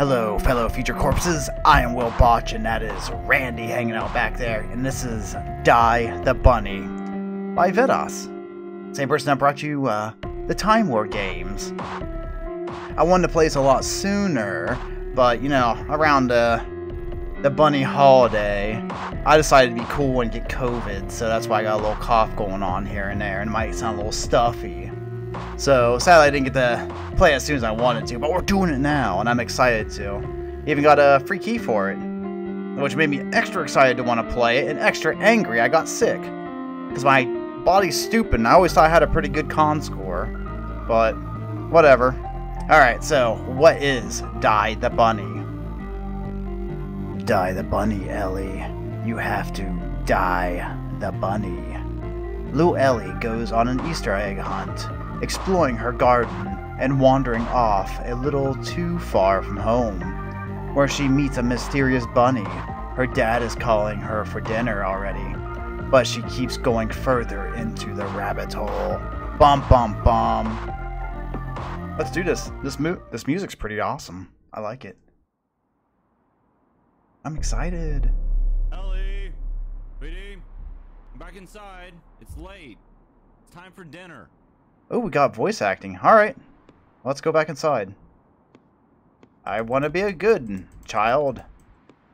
Hello, fellow future corpses. I am Will Botch, and that is Randy hanging out back there. And this is Dye the Bunny by Vidas. Same person that brought you uh, the Timore games. I wanted to play this a lot sooner, but you know, around uh, the bunny holiday, I decided to be cool and get COVID, so that's why I got a little cough going on here and there, and it might sound a little stuffy. So sadly, I didn't get to play as soon as I wanted to, but we're doing it now, and I'm excited to. Even got a free key for it, which made me extra excited to want to play it and extra angry I got sick. Because my body's stupid, and I always thought I had a pretty good con score. But, whatever. Alright, so, what is Dye the Bunny? Die the bunny, Ellie. You have to die the bunny. Little Ellie goes on an Easter egg hunt, exploring her garden and wandering off a little too far from home, where she meets a mysterious bunny. Her dad is calling her for dinner already, but she keeps going further into the rabbit hole. Bum bum bum. Let's do this. This mu- this music's pretty awesome. I like it. I'm excited. Ellie, sweetie, I'm back inside. It's late. It's time for dinner. Oh, we got voice acting. Alright. Let's go back inside. I want to be a good child.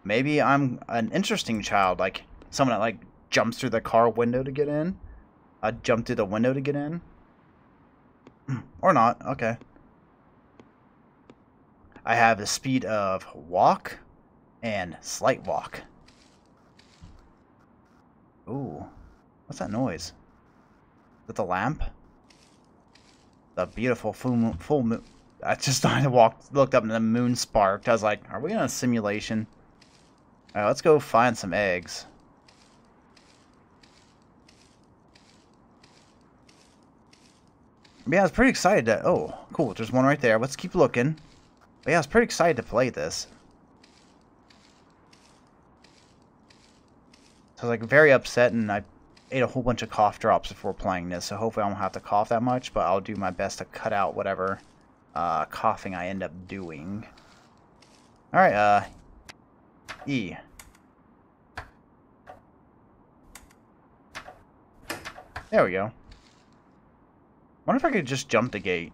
Maybe I'm an interesting child, like someone that like jumps through the car window to get in. I jump through the window to get in. or not. Okay. I have the speed of walk and slight walk. Ooh. What's that noise? Is that the lamp? The beautiful full moon. Full moon. I just started to walk, looked up and the moon sparked. I was like, are we in a simulation? Alright, let's go find some eggs. yeah, I was pretty excited to... Oh, cool. There's one right there. Let's keep looking. But yeah, I was pretty excited to play this. So I was like very upset and I ate a whole bunch of cough drops before playing this. So hopefully I won't have to cough that much, but I'll do my best to cut out whatever uh, coughing I end up doing. Alright, uh, E. There we go. wonder if I could just jump the gate.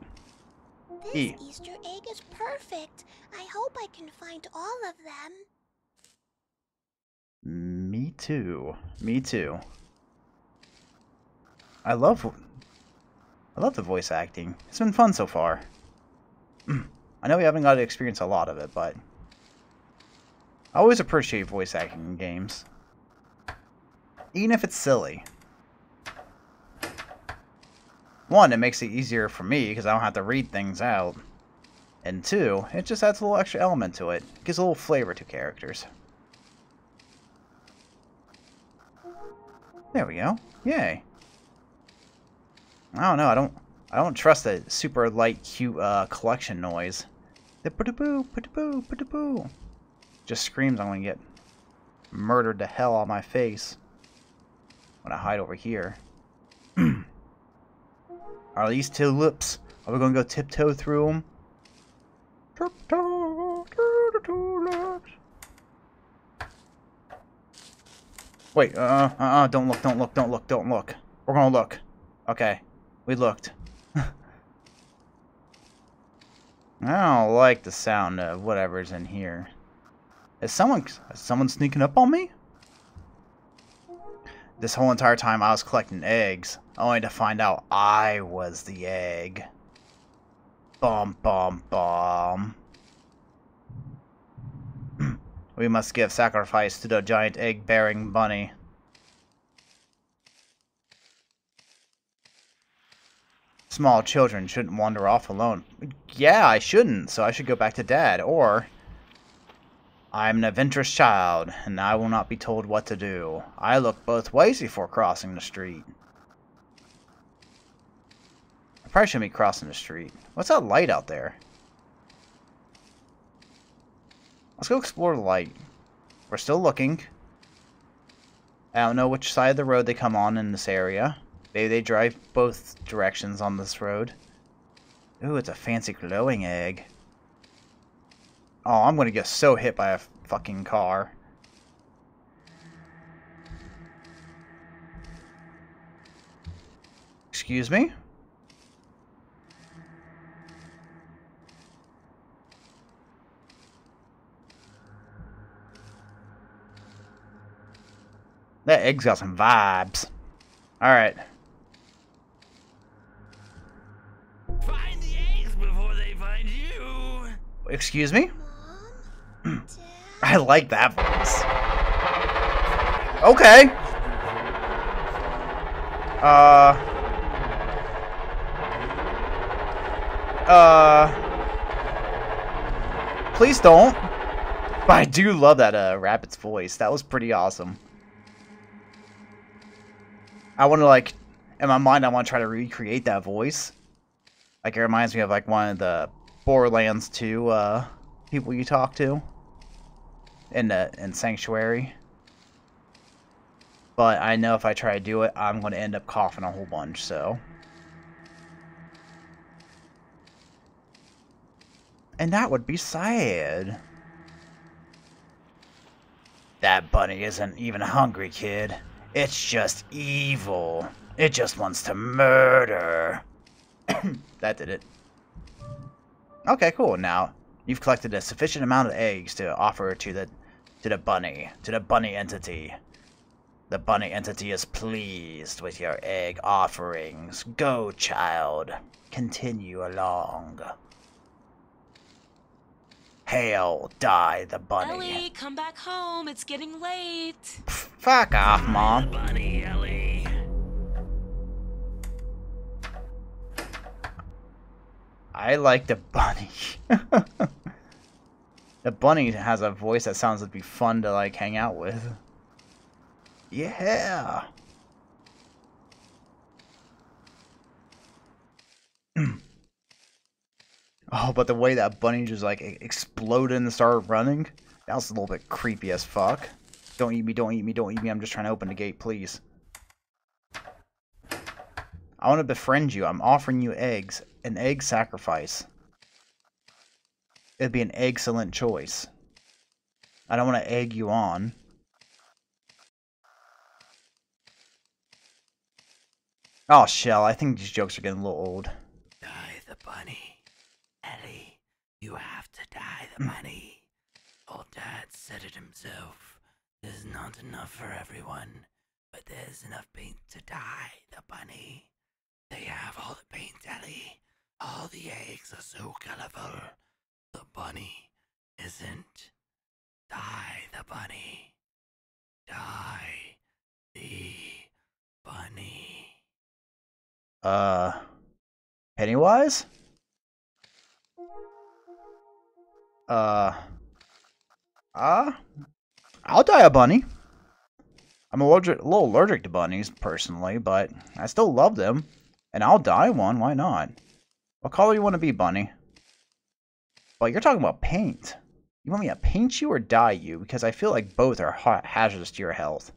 This E. Easter egg is perfect. I hope I can find all of them. Me too. Me too. I love I love the voice acting. It's been fun so far. I know we haven't got to experience a lot of it, but I always appreciate voice acting in games. Even if it's silly. One, it makes it easier for me because I don't have to read things out. And two, it just adds a little extra element to it. Gives a little flavor to characters. There we go. Yay. I don't know. I don't. I don't trust that super light, cute uh, collection noise. The put-a-boo, put-a-boo, put-a-boo. Just screams I'm gonna get murdered to hell on my face when I hide over here. Are these two tulips? Are we gonna go tiptoe through them? Tiptoe through the. Wait, uh, uh, uh, don't look, don't look, don't look, don't look. We're gonna look. Okay, we looked. I don't like the sound of whatever's in here. Is someone, is someone sneaking up on me? This whole entire time I was collecting eggs, only to find out I was the egg. Bum bum bum. We must give sacrifice to the giant egg-bearing bunny. Small children shouldn't wander off alone. Yeah, I shouldn't, so I should go back to Dad, or... I'm an adventurous child, and I will not be told what to do. I look both ways before crossing the street. I probably shouldn't be crossing the street. What's that light out there? Let's go explore the light. We're still looking. I don't know which side of the road they come on in this area. Maybe they drive both directions on this road. Ooh, it's a fancy glowing egg. Oh, I'm gonna get so hit by a fucking car. Excuse me? That egg's got some vibes. Alright. Excuse me? I like that voice. Okay. Uh. Uh. Please don't. But I do love that uh, rabbit's voice. That was pretty awesome. I want to like, in my mind, I want to try to recreate that voice. Like it reminds me of like one of the Borderlands 2 uh, people you talk to in the in Sanctuary. But I know if I try to do it, I'm going to end up coughing a whole bunch, so. And that would be sad. That bunny isn't even hungry, kid. It's just evil. It just wants to murder. that did it. Okay, cool. Now, you've collected a sufficient amount of eggs to offer to the to the bunny, to the bunny entity. The bunny entity is pleased with your egg offerings. Go, child. Continue along. Hail, die the bunny. Ellie, come back home. It's getting late. Fuck off, mom. I like the bunny. the bunny has a voice that sounds like be fun to like hang out with. Yeah. oh, but the way that bunny just like exploded and started running, that was a little bit creepy as fuck. Don't eat me, don't eat me, don't eat me. I'm just trying to open the gate, please. I want to befriend you. I'm offering you eggs. An egg sacrifice. It'd be an excellent choice. I don't want to egg you on. Oh, Shell, I think these jokes are getting a little old. Die the bunny. Ellie, you have to die the mm. bunny. Old Dad said it himself. There's not enough for everyone, but there's enough paint to dye the bunny. They have all the paint, Ellie. All the eggs are so colorful. The bunny isn't. Die the bunny. Die the bunny. Uh, Pennywise? Uh, uh, I'll die a bunny. I'm a little allergic to bunnies personally, but I still love them, and I'll die one. Why not? What color you want to be, bunny? Well, you're talking about paint. You want me to paint you or dye you? Because I feel like both are ha- hazardous to your health.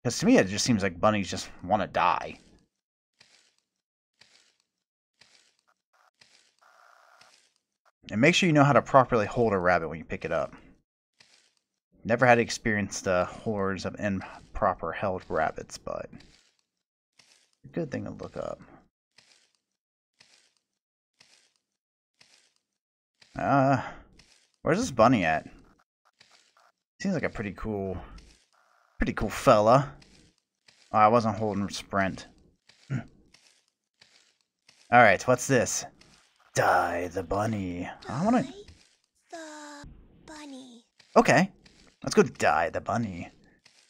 Because to me, it just seems like bunnies just want to die. And make sure you know how to properly hold a rabbit when you pick it up. Never had experience the horrors of improper held rabbits, but a good thing to look up. Uh, where's this bunny at? Seems like a pretty cool, pretty cool fella. Oh, I wasn't holding sprint. Alright, what's this? Die the bunny. I wanna... The bunny. Okay. Let's go die the bunny.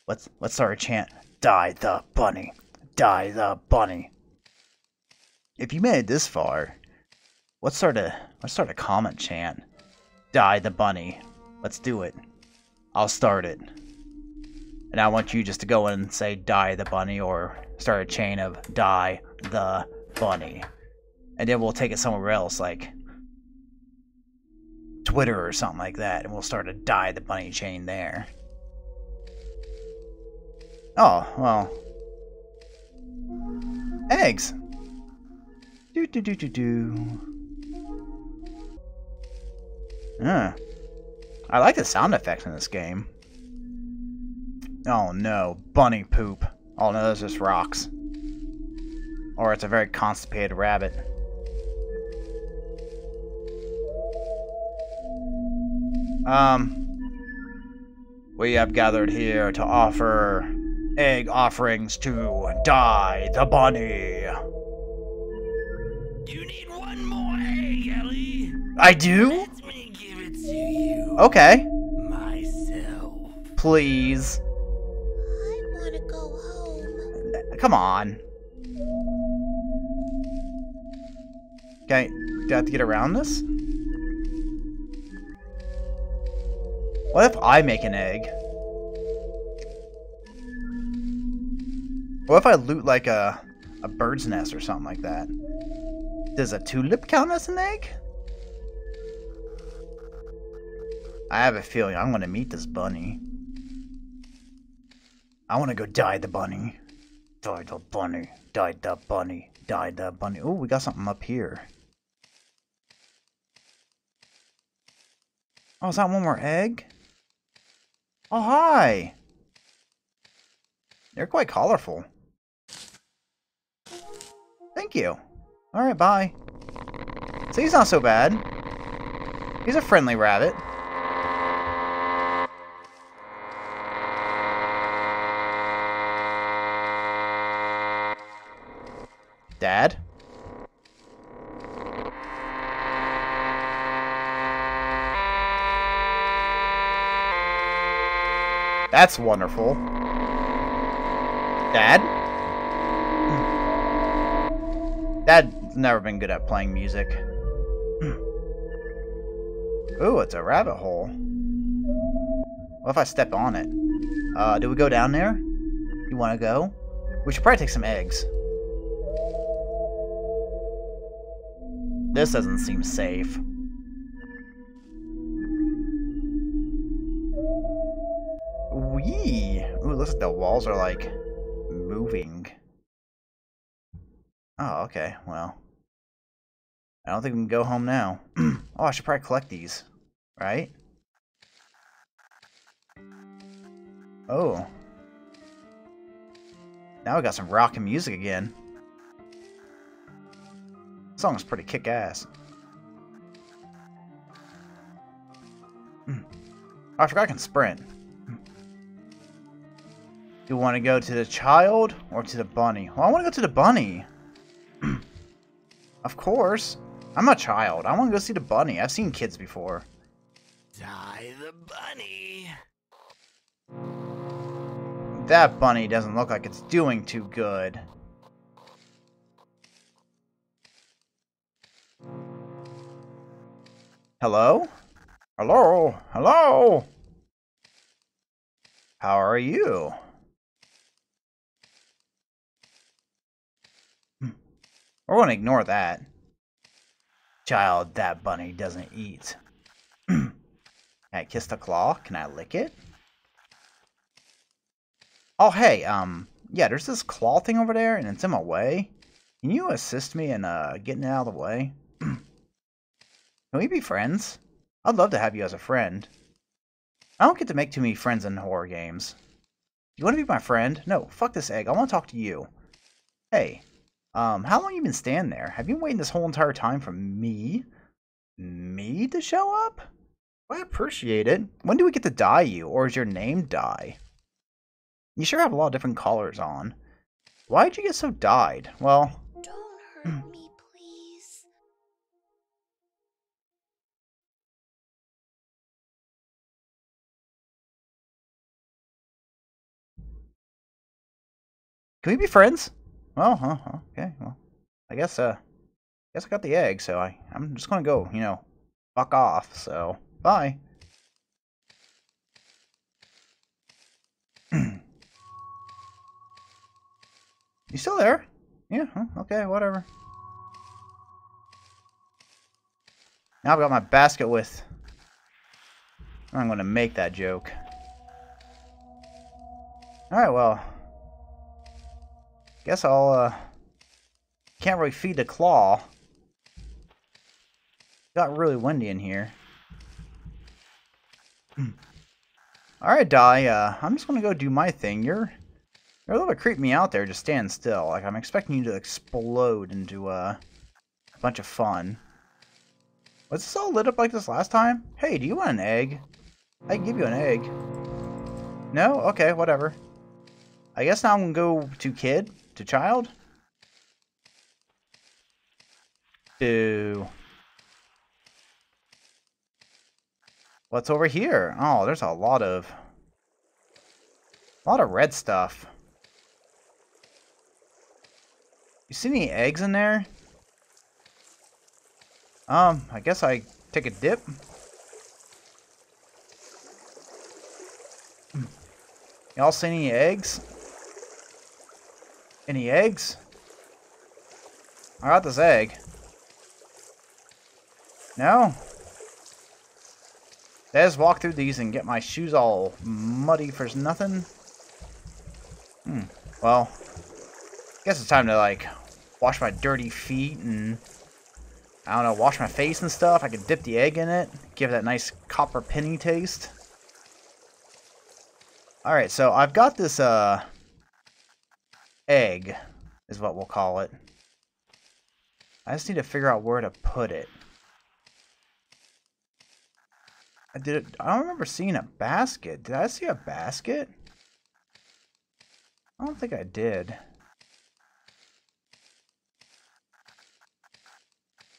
Let's let's start a chant. Die the bunny. Die the bunny. If you made it this far, let's start a let's start a comment chant. Die the bunny. Let's do it. I'll start it. And I want you just to go in and say die the bunny or start a chain of die the bunny. And then we'll take it somewhere else, like Twitter or something like that, and we'll start a die the bunny chain there. Oh, well. Eggs. Do do do do do. Huh. I like the sound effects in this game. Oh no, bunny poop. Oh no, those just rocks. Or it's a very constipated rabbit. Um, we have gathered here to offer egg offerings to Die the Bunny. You need one more egg, Ellie. I do? Let me give it to you Okay. myself. Please. I want to go home. Come on. Okay, do I have to get around this? What if I make an egg? What if I loot like a a bird's nest or something like that? Does a tulip count as an egg? I have a feeling I'm gonna meet this bunny. I wanna go die the bunny. Die the bunny. Die the bunny. Die the bunny. Oh, we got something up here. Oh, is that one more egg? Oh, hi! They're quite colorful. Thank you. Alright, bye. So he's not so bad. He's a friendly rabbit. Dad? That's wonderful. Dad? Dad's never been good at playing music. Ooh, it's a rabbit hole. What if I step on it? Uh, do we go down there? You want to go? We should probably take some eggs. This doesn't seem safe. Wee! Ooh, looks like the walls are like okay, well. I don't think we can go home now. oh, I should probably collect these, right? Oh. Now we got some rock and music again. Song's pretty kick ass. Oh, hmm. I forgot I can sprint. Hmm. Do you want to go to the child or to the bunny? Well, I want to go to the bunny. Of course. I'm a child. I want to go see the bunny. I've seen kids before. Die the bunny. That bunny doesn't look like it's doing too good. Hello? Hello? Hello? How are you? We're going to ignore that. Child, that bunny doesn't eat. I kiss the claw? Can I lick it? Oh, hey, um, yeah, there's this claw thing over there, and it's in my way. Can you assist me in, uh, getting it out of the way? Can we be friends? I'd love to have you as a friend. I don't get to make too many friends in horror games. You want to be my friend? No, fuck this egg. I want to talk to you. Hey, um, how long you been standing there? Have you been waiting this whole entire time for me? Me to show up? I appreciate it. When do we get to dye you, or is your name Dye? You sure have a lot of different colors on. Why'd you get so dyed? Well, Don't hurt me, please. can we be friends? Well, huh, huh, okay, well, I guess, uh, guess I got the egg, so I, I'm just gonna go, you know, fuck off, so, bye. you still there? Yeah, okay, whatever. Now I've got my basket with... I'm gonna make that joke. Alright, well... Guess I'll, uh... can't really feed the claw. Got really windy in here. Alright, Die, uh, I'm just gonna go do my thing. You're you're a little bit creeping me out there, just stand still. Like, I'm expecting you to explode into uh, a bunch of fun. Was this all lit up like this last time? Hey, do you want an egg? I can give you an egg. No? Okay, whatever. I guess now I'm gonna go to kid, to child. To... What's over here? Oh, there's a lot of... A lot of red stuff. You see any eggs in there? Um, I guess I take a dip. Y'all see any eggs? Any eggs? I got this egg. No? Let's walk through these and get my shoes all muddy for nothing? Hmm. Well, guess it's time to, like, wash my dirty feet and, I don't know, wash my face and stuff. I could dip the egg in it, give it that nice copper penny taste. Alright, so I've got this, uh, egg, is what we'll call it. I just need to figure out where to put it. I did. I don't remember seeing a basket. Did I see a basket? I don't think I did.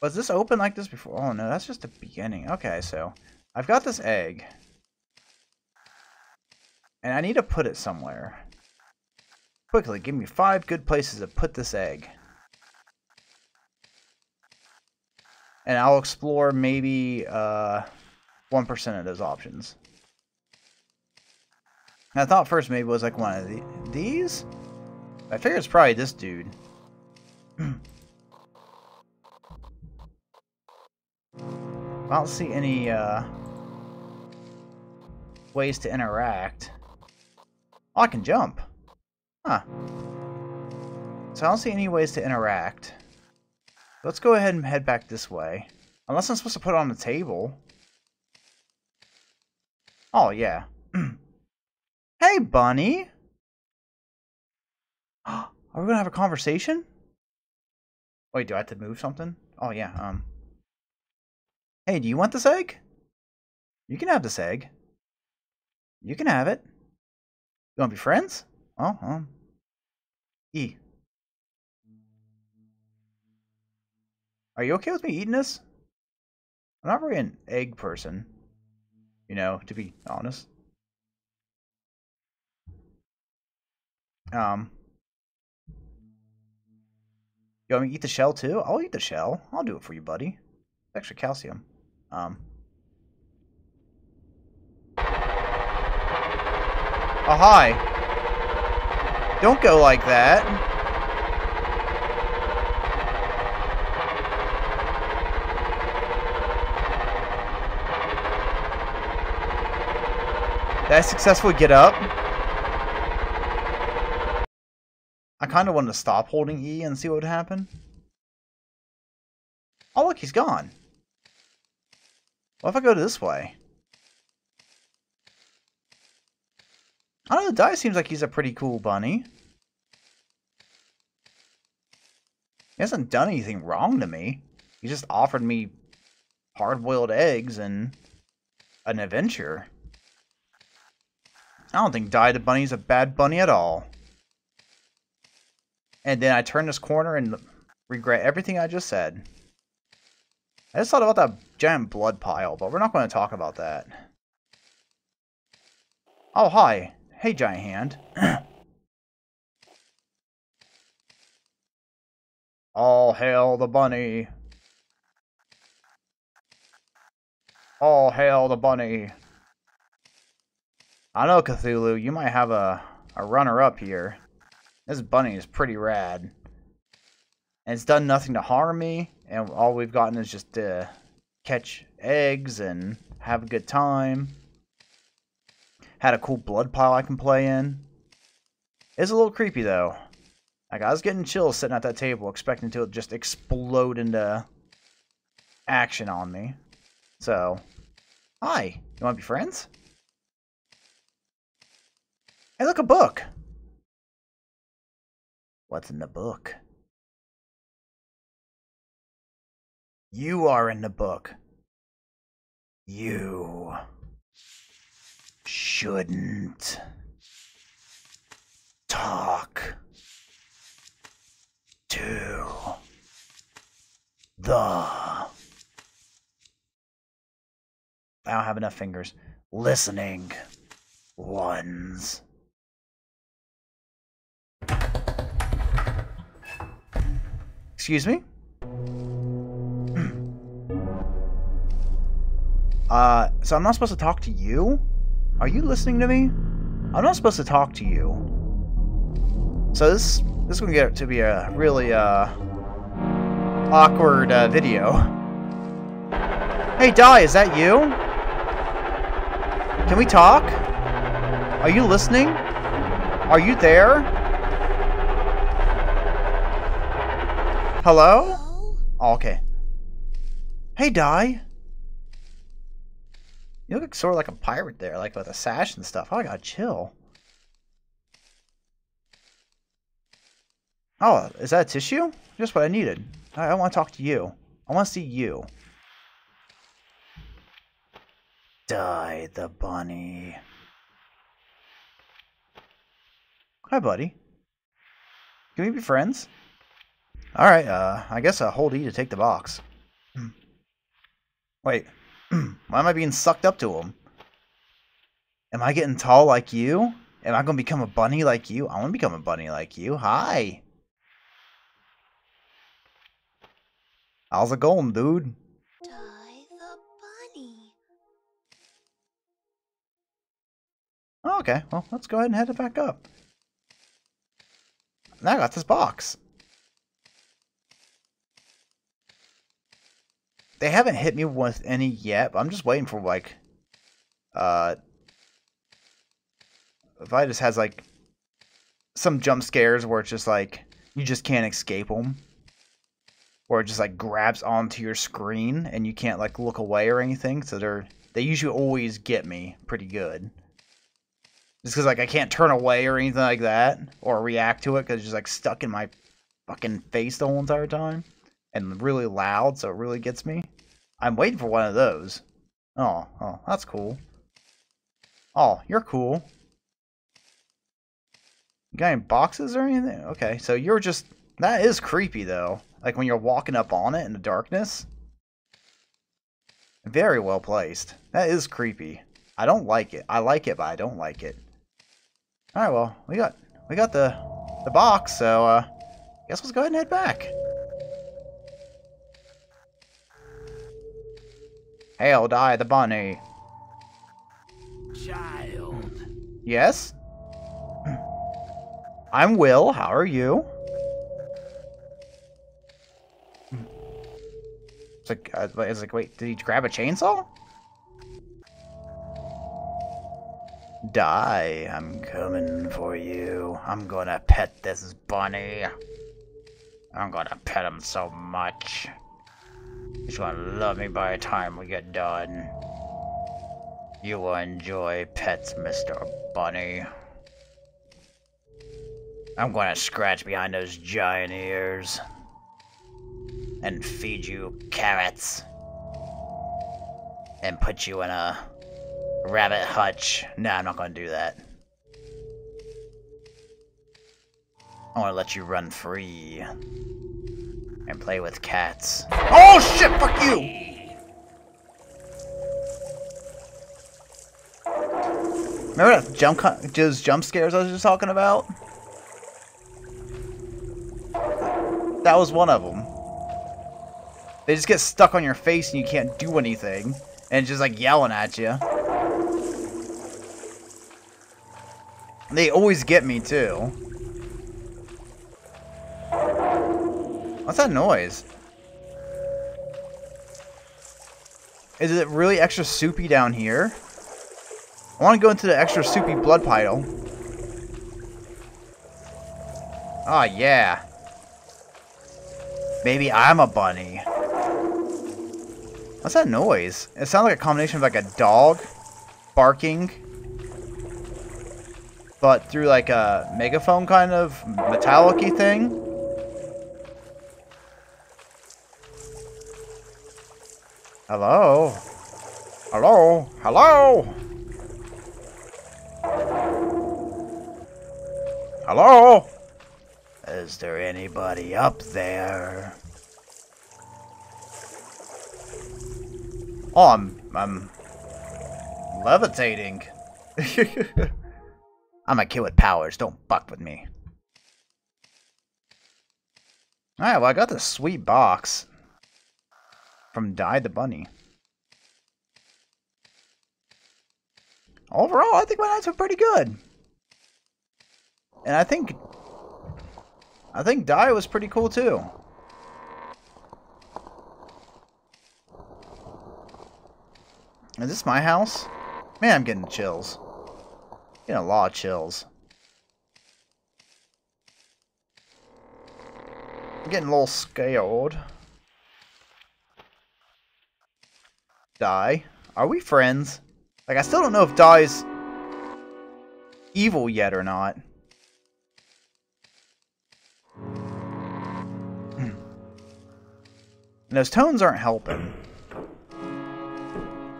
Was this open like this before? Oh no, that's just the beginning. Okay, so I've got this egg. And I need to put it somewhere. Quickly, give me five good places to put this egg. And I'll explore maybe 1% uh, of those options. And I thought first maybe it was like one of the, these? I figure it's probably this dude. I don't see any uh, ways to interact. Oh, I can jump. Huh. So I don't see any ways to interact. Let's go ahead and head back this way. Unless I'm supposed to put it on the table. Oh, yeah. hey, Bunny! Are we gonna have a conversation? Wait, do I have to move something? Oh, yeah, um... Hey, do you want this egg? You can have this egg. You can have it. You want to be friends? Oh, um. E. Are you okay with me eating this? I'm not really an egg person. You know, to be honest. Um. You want me to eat the shell too? I'll eat the shell. I'll do it for you, buddy. Extra calcium. Um. Oh, hi. Don't go like that. Did I successfully get up? I kind of wanted to stop holding E and see what would happen. Oh, look, he's gone. What if I go this way? I don't know, Die seems like he's a pretty cool bunny. He hasn't done anything wrong to me. He just offered me hard-boiled eggs and an adventure. I don't think Die the Bunny's a bad bunny at all. And then I turn this corner and regret everything I just said. I just thought about that giant blood pile, but we're not going to talk about that. Oh, hi. Hey, giant hand. All hail the bunny. All hail the bunny. I know, Cthulhu, you might have a, a runner-up here. This bunny is pretty rad. And it's done nothing to harm me, and all we've gotten is just to catch eggs and have a good time. Had a cool blood pile I can play in. It's a little creepy though. Like, I was getting chills sitting at that table, expecting to just explode into action on me. So, hi. You want to be friends? Hey, look, a book. What's in the book? You are in the book. You shouldn't talk to the. I don't have enough fingers. Listening ones. Excuse me? uh, so I'm not supposed to talk to you? Are you listening to me? I'm not supposed to talk to you. So this this is gonna get to be a really uh awkward uh, video. Hey, Die, is that you? Can we talk? Are you listening? Are you there? Hello? Oh, okay. Hey, Die. You look sort of like a pirate there, like with a sash and stuff. Oh, I gotta chill. Oh, is that tissue? Just what I needed. I, I want to talk to you. I want to see you. Die the bunny. Hi, buddy. Can we be friends? Alright, uh, I guess I'll hold E to take the box. Wait, why am I being sucked up to him? Am I getting tall like you? Am I gonna become a bunny like you? I wanna become a bunny like you. Hi. How's it going, dude? Die the bunny. Oh, okay, well, let's go ahead and head it back up. Now I got this box. They haven't hit me with any yet, but I'm just waiting for, like, uh, Vidas has, like, some jump scares where it's just, like, you just can't escape them. Or it just, like, grabs onto your screen and you can't, like, look away or anything. So they're, they usually always get me pretty good. Just because, like, I can't turn away or anything like that, or react to it, because it's just, like, stuck in my fucking face the whole entire time. And really loud, so it really gets me. I'm waiting for one of those. Oh, oh, that's cool. Oh, you're cool. You got any boxes or anything? Okay, so you're just... That is creepy, though. Like, when you're walking up on it in the darkness. Very well placed. That is creepy. I don't like it. I like it, but I don't like it. All right, well, we got we got the the box, so uh, guess let's go ahead and head back. Hail, die the bunny. Child. Yes. I'm Will. How are you? It's like, uh, it's like, wait, did he grab a chainsaw? Die, I'm coming for you. I'm gonna pet this bunny. I'm gonna pet him so much. He's gonna love me by the time we get done. You will enjoy pets, Mr. Bunny. I'm gonna scratch behind those giant ears. And feed you carrots. And put you in a rabbit hutch. No, I'm not gonna do that. I wanna let you run free. And play with cats. Oh shit, fuck you! Remember that jump those jump scares I was just talking about? That was one of them. They just get stuck on your face and you can't do anything. And just like yelling at you. They always get me too. What's that noise? Is it really extra soupy down here? I want to go into the extra soupy blood pile. Oh, yeah. Maybe I'm a bunny. What's that noise? It sounds like a combination of like a dog barking, but through like a megaphone kind of metallic thing. Hello? Hello? Hello? Hello? Is there anybody up there? Oh, I'm I'm levitating. I'm a kid with powers. Don't buck with me. Alright, well, I got this sweet box from Die the Bunny. Overall, I think my nights were pretty good. And I think... I think Die was pretty cool, too. Is this my house? Man, I'm getting chills. Getting a lot of chills. I'm getting a little scared. Die. Are we friends? Like, I still don't know if Die's evil yet or not. Hmm. And those tones aren't helping.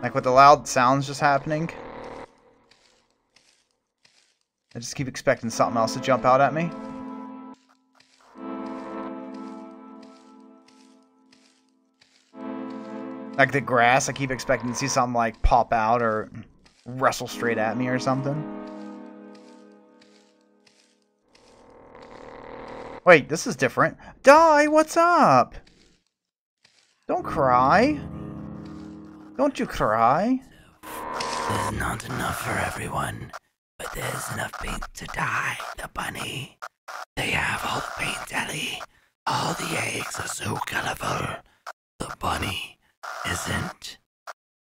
Like with the loud sounds just happening. I just keep expecting something else to jump out at me. Like the grass, I keep expecting to see something like pop out or wrestle straight at me or something. Wait, this is different. Die, what's up? Don't cry. Don't you cry? There's not enough for everyone, but there's enough paint to dye the bunny. They have all the paint, Ellie. All the eggs are so colorful. The bunny isn't.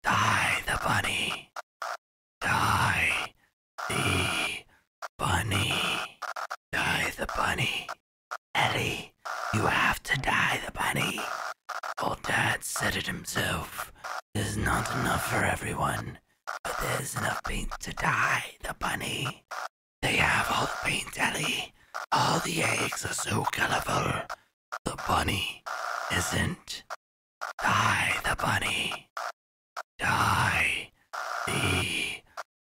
Dye the bunny. Die the bunny. Die the bunny. Ellie, you have to die the bunny. Old Dad said it himself. There's not enough for everyone, but there's enough paint to dye the bunny. They have all the paint, Ellie. All the eggs are so colorful. The bunny isn't. Dye the bunny. Die the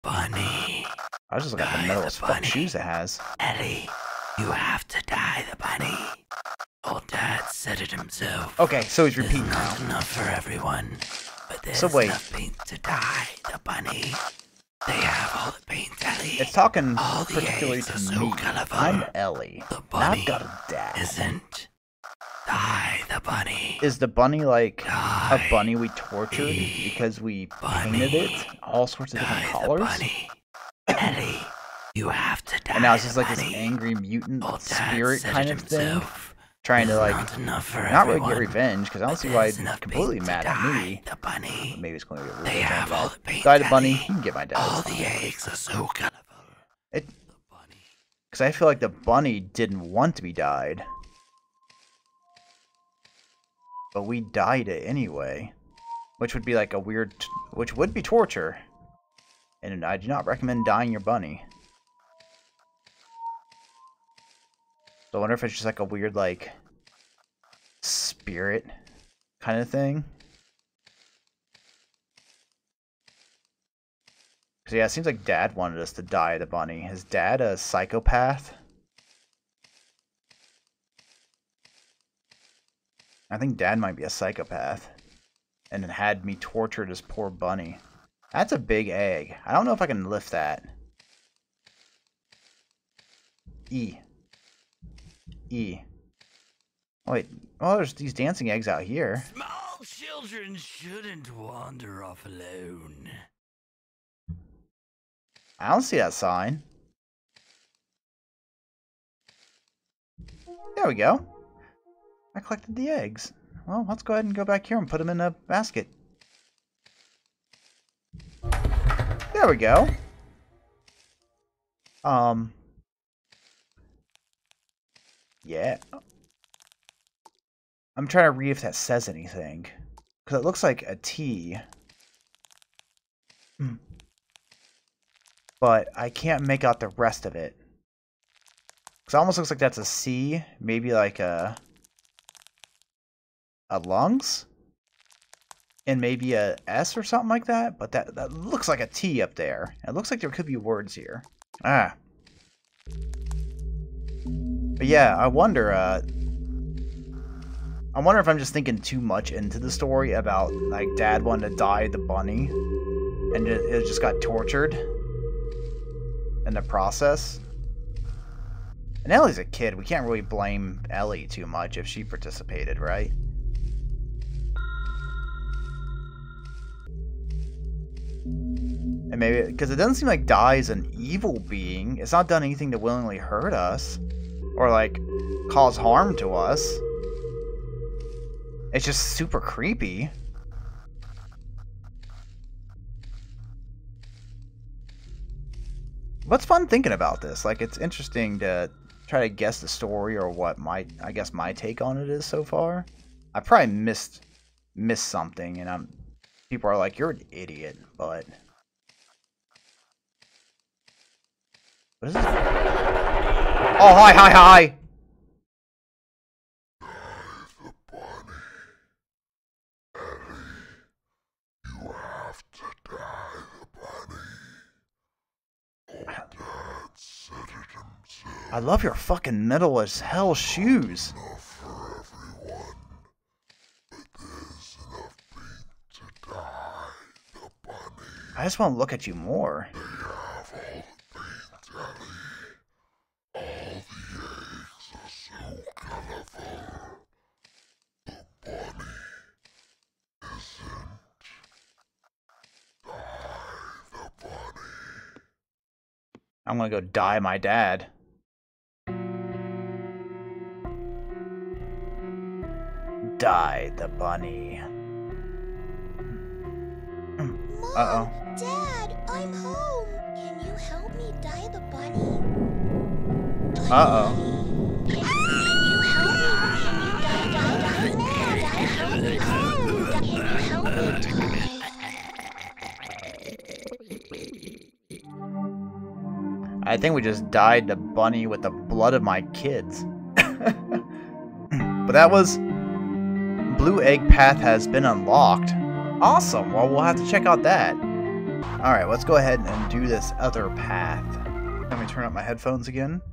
bunny. I was just looking at the Dye metal the as fuck bunny. shoes it has. Ellie, you have to die the bunny. Old Dad said it himself. Okay, so he's There's repeating not now. enough for everyone, but there's So wait. enough paint to dye the bunny. They have all the paint, Ellie. It's talking All particularly to so me. colorful. I'm Ellie. The Not bunny got a dad. isn't. Dye the bunny. Is the bunny like a bunny we tortured because we bunny. painted it all sorts of different Dye the colors? bunny. Ellie, you have to die. And now it's just like this angry mutant Old spirit kind of thing, trying to like not, for not really get revenge because I don't see why he's completely mad at me. The bunny. Maybe it's going to get They revenge. have all the paint, Die the bunny. You can get my dad. All the eggs are so colorful. It-. Because I feel like the bunny didn't want to be dyed. But we died it anyway. Which would be like a weird... Which would be torture. And I do not recommend dying your bunny. So I wonder if it's just like a weird, like... Spirit kind of thing. Because yeah, it seems like Dad wanted us to die the bunny. Is Dad a psychopath? I think Dad might be a psychopath. And had me torture this poor bunny. That's a big egg. I don't know if I can lift that. E. E. Oh, wait. Oh, there's these dancing eggs out here. Small children shouldn't wander off alone. I don't see that sign. There we go. I collected the eggs. Well, let's go ahead and go back here and put them in a basket. There we go. Um. Yeah. I'm trying to read if that says anything. Because it looks like a T. Hmm. But I can't make out the rest of it. Because it almost looks like that's a C. Maybe like a... A lungs? And maybe a S or something like that. But that, that looks like a T up there. It looks like there could be words here. Ah. But yeah, I wonder, uh, I wonder if I'm just thinking too much into the story about like dad wanting to dye the bunny and it, it just got tortured in the process. And Ellie's a kid. We can't really blame Ellie too much if she participated, right? Maybe because it doesn't seem like Dai is an evil being. It's not done anything to willingly hurt us or like cause harm to us. It's just super creepy. What's fun thinking about this? Like, it's interesting to try to guess the story or what my, I guess, my take on it is so far. I probably missed, missed something, and I'm, people are like, "You're an idiot," but. What is this? Oh, hi, hi, hi! I love your fucking metal as hell shoes. I just want to look at you more. I'm gonna go die my dad. Dye the bunny. Mom, Uh-oh. Dad, I'm home. Can you help me dye the bunny? Uh-oh. Can you help me? Can you die, die, die? Dad, help me. Oh, Can I think we just dyed the bunny with the blood of my kids. but that was Blue Egg Path has been unlocked. Awesome. Well, we'll have to check out that. All right, let's go ahead and do this other path. Let me turn up my headphones again.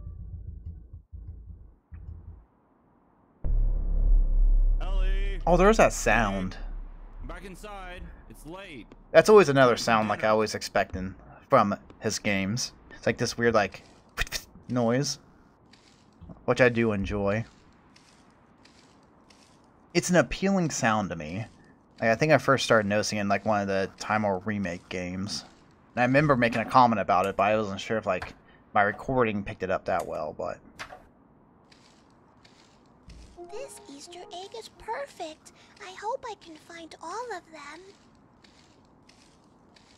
Ellie, Oh, there's that sound. back inside. It's late. That's always another sound like I always expecting from his games. It's like this weird like noise, which I do enjoy. It's an appealing sound to me. Like, I think I first started noticing it in like one of the Timore remake games. And I remember making a comment about it, but I wasn't sure if like my recording picked it up that well. But This Easter egg is perfect. I hope I can find all of them.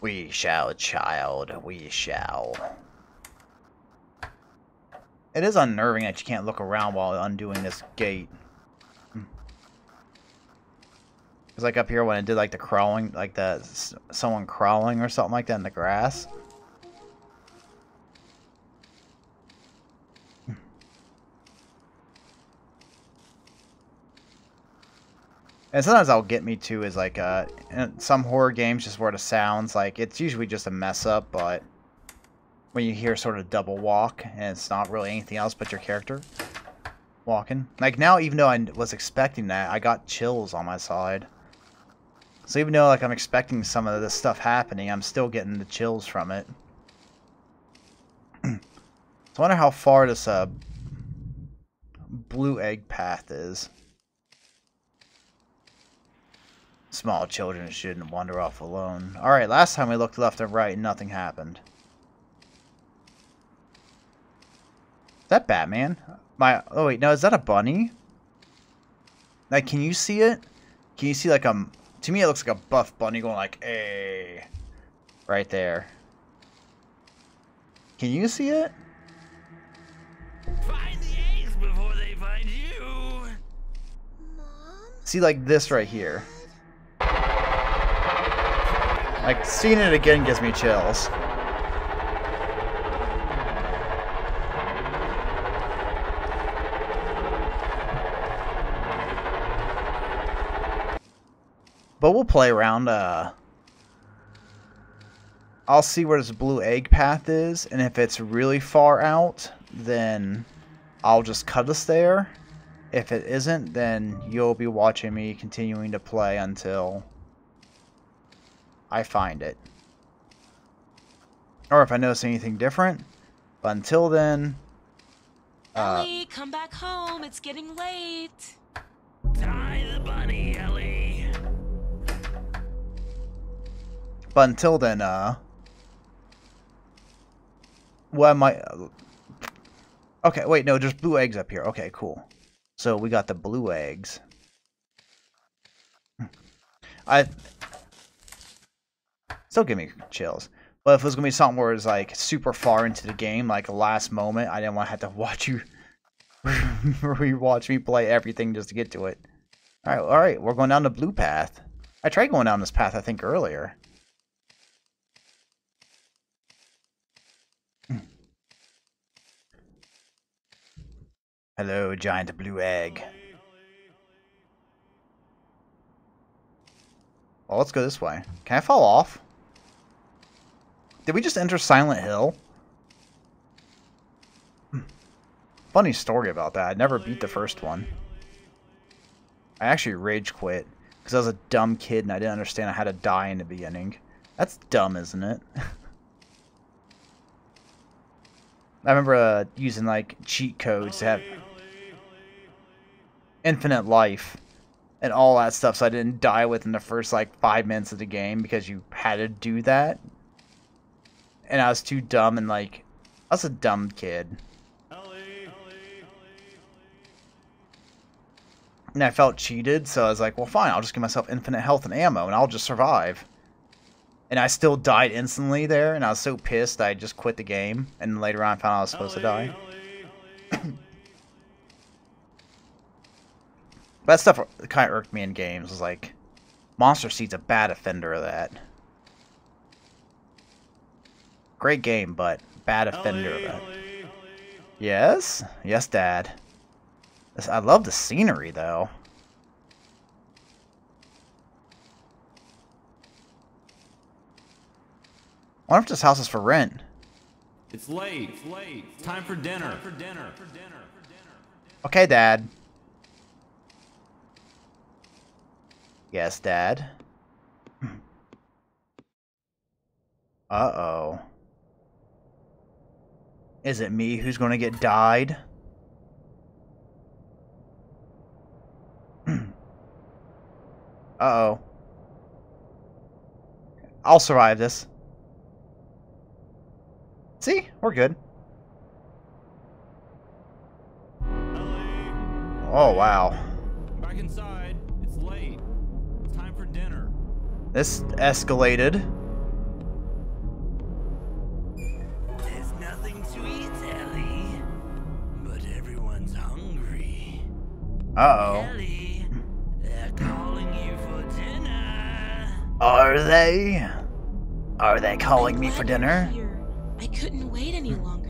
we shall, child, we shall. It is unnerving that you can't look around while undoing this gate. It's like up here when it did like the crawling, like the someone crawling or something like that in the grass. And sometimes I'll get me too is like uh some horror games just where the sounds like it's usually just a mess up, but when you hear sort of double walk and it's not really anything else but your character walking. Like now, even though I was expecting that, I got chills on my side. So even though like I'm expecting some of this stuff happening, I'm still getting the chills from it. so I wonder how far this uh blue egg path is. Small children shouldn't wander off alone. Alright, last time we looked left and right and nothing happened. that Batman? My oh wait, no, is that a bunny? Like, can you see it? Can you see like a? To me, it looks like a buff bunny going like, "Hey," right there. Can you see it? Find the eggs before they find you. Mom? See like this right here. Like seeing it again gives me chills. But we'll play around. Uh, I'll see where this blue egg path is, and if it's really far out, then I'll just cut us there. If it isn't, then you'll be watching me continuing to play until I find it. Or if I notice anything different. But until then, uh, Ellie, come back home. It's getting late. Dye the bunny, Ellie. But until then, uh, what am I? Okay, wait, no, there's blue eggs up here. Okay, cool. So we got the blue eggs. I still give me chills. But if it was gonna be something where it's like super far into the game, like last moment, I didn't want to have to watch you rewatch me play everything just to get to it. All right, all right, we're going down the blue path. I tried going down this path, I think, earlier. Hello, giant blue egg. Well, let's go this way. Can I fall off? Did we just enter Silent Hill? Hmm. Funny story about that. I never beat the first one. I actually rage quit because I was a dumb kid and I didn't understand how to die in the beginning. That's dumb, isn't it? I remember uh, using like cheat codes to have infinite life and all that stuff so I didn't die within the first like five minutes of the game because you had to do that. And I was too dumb and like I was a dumb kid. And I felt cheated, so I was like, well fine, I'll just give myself infinite health and ammo and I'll just survive. And I still died instantly there, and I was so pissed I just quit the game. And later on I found out I was supposed to die. That stuff kind of irked me in games. Was like, Monster Seed's a bad offender of that. Great game, but bad offender of that. Yes, yes, Dad. I love the scenery though. Wonder if this house is for rent. It's late. It's late. It's time for dinner. For dinner. For dinner. Okay, Dad. Yes, Dad. Hmm. Uh-oh. Is it me who's gonna get died? Hmm. Uh-oh. I'll survive this. See? We're good. Oh, wow. Back inside. It's late. It's time for dinner. This escalated. There's nothing to eat, Ellie. But everyone's hungry. Uh-oh. Ellie, they're calling you for dinner. Are they? Are they calling me for glad you're dinner? Here. I couldn't wait any longer.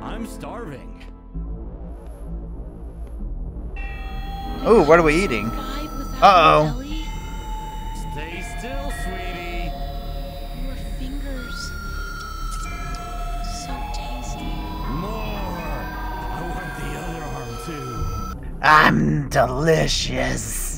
I'm starving. Oh, what are we eating? Uh-oh. Stay still, sweetie. Your fingers. So tasty. More. I want the other arm too. I'm delicious.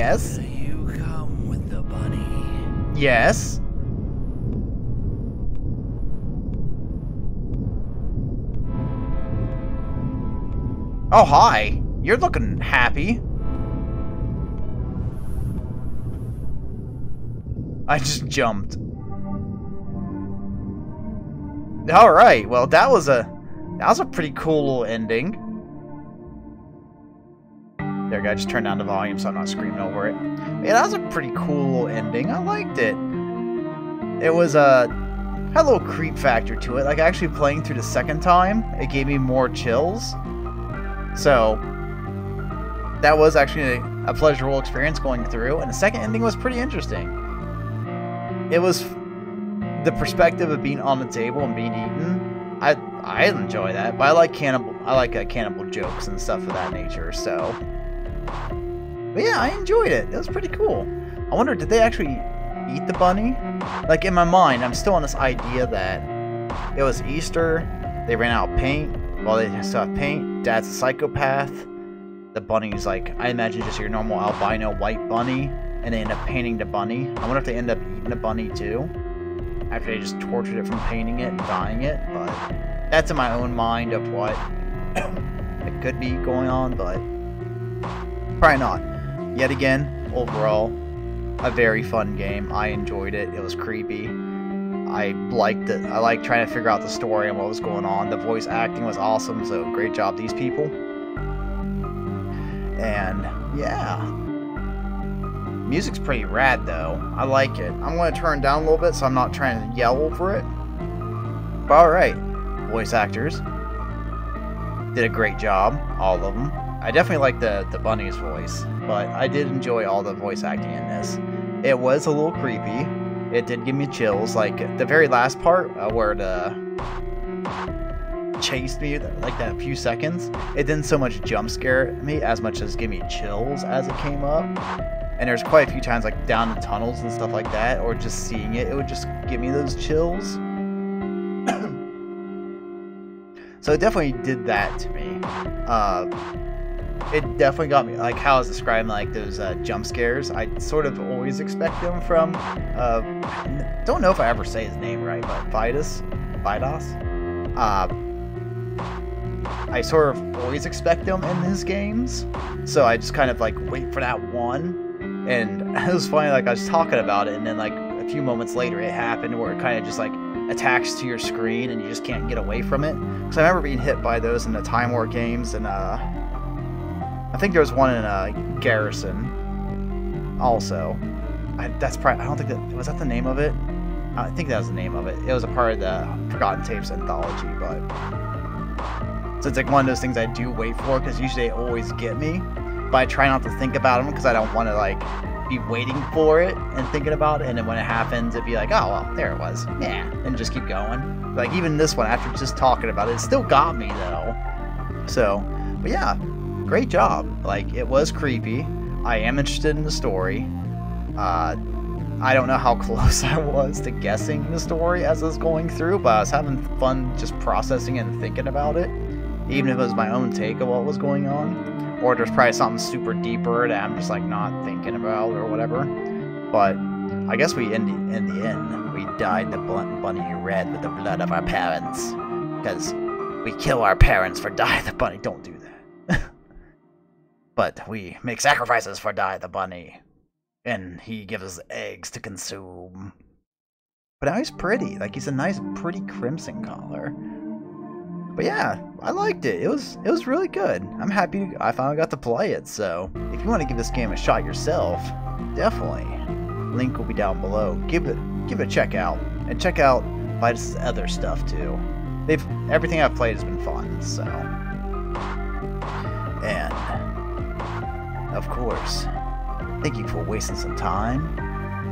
Yes? will you come with the bunny? Yes? Oh, hi. You're looking happy. I just jumped. Alright, well that was a that was a pretty cool little ending. There, guy, just turn down the volume so I'm not screaming over it. Yeah, that was a pretty cool ending. I liked it. It was a had a little creep factor to it. Like actually playing through the second time, it gave me more chills. So that was actually a, a pleasurable experience going through, and the second ending was pretty interesting. It was the perspective of being on the table and being eaten. I I enjoy that, but I like cannibal. I like uh, cannibal jokes and stuff of that nature. So, but yeah, I enjoyed it. It was pretty cool. I wonder, did they actually eat the bunny? Like in my mind, I'm still on this idea that it was Easter. They ran out of paint. Well, they still have paint. Dad's a psychopath. The bunny's like, I imagine just your normal albino white bunny, and they end up painting the bunny. I wonder if they end up eating the bunny too after they just tortured it from painting it and dyeing it, but that's in my own mind of what it could be going on, but probably not. Yet again, overall, a very fun game. I enjoyed it. It was creepy. I liked it. I liked trying to figure out the story and what was going on. The voice acting was awesome, so great job, these people. And yeah, Music's pretty rad though. I like it. I'm going to turn down a little bit so I'm not trying to yell over it. But alright, voice actors did a great job, all of them. I definitely like the, the bunny's voice, but I did enjoy all the voice acting in this. It was a little creepy. It did give me chills, like the very last part uh, where the chased me like that few seconds. It didn't so much jump scare me as much as give me chills as it came up. And there's quite a few times like down the tunnels and stuff like that, or just seeing it, it would just give me those chills. so it definitely did that to me. Uh, it definitely got me like how I was describing like those uh, jump scares. I sort of always expect them from. Uh, don't know if I ever say his name right, but Vidas, Vidas. Uh, I sort of always expect them in his games, so I just kind of like wait for that one. And it was funny, like I was talking about it, and then like a few moments later, it happened where it kind of just like attacks to your screen, and you just can't get away from it. Because I remember being hit by those in the Timore games, and uh, think there was one in uh, Garrison, also. I, that's probably I don't think that was that the name of it. I think that was the name of it. It was a part of the Forgotten Tapes anthology, but so it's like one of those things I do wait for because usually they always get me. But I try not to think about them because I don't want to like be waiting for it and thinking about it. And then when it happens, it'd be like, oh well, there it was. Yeah, and just keep going. Like even this one, after just talking about it, it still got me though. So, but yeah, great job. Like it was creepy. I am interested in the story. Uh, I don't know how close I was to guessing the story as I was going through, but I was having fun just processing and thinking about it, even if it was my own take of what was going on, or there's probably something super deeper that I'm just like not thinking about or whatever. But I guess we in the in the end we dyed the blunt bunny red with the blood of our parents, because we kill our parents for dye the bunny. Don't do that. But we make sacrifices for Dye the bunny and he gives us eggs to consume. But now he's pretty. Like he's a nice, pretty crimson color. But yeah, I liked it. It was it was really good. I'm happy I finally got to play it. So if you want to give this game a shot yourself, definitely. Link will be down below. Give it give it a check out and check out Vidas' other stuff too. They've everything I've played has been fun. So and of course. Thank you for wasting some time,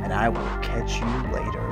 and I will catch you later.